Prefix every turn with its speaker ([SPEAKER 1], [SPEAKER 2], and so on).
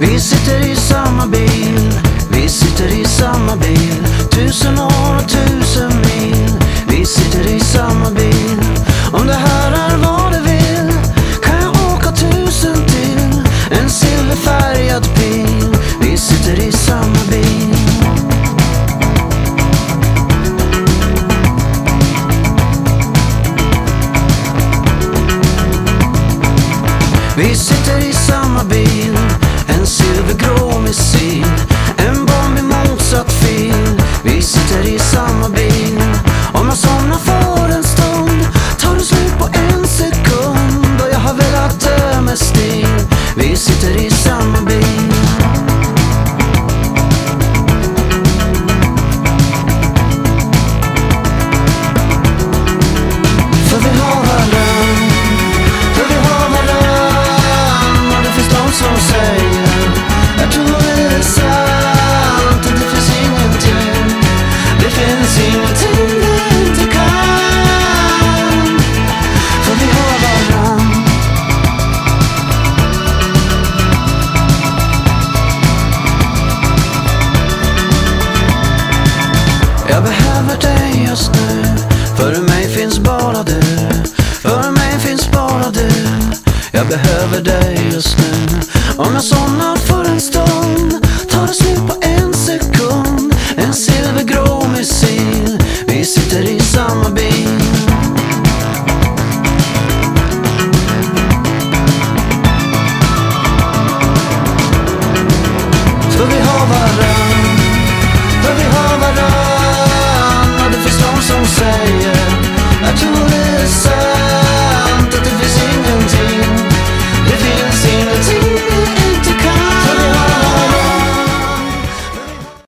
[SPEAKER 1] Vi sitter i samma bil. Vi sitter i samma bil, en silvergrå missil, en bomb i motsatt fil. Vi sitter i samma bil, om man somnar får the hell of a day.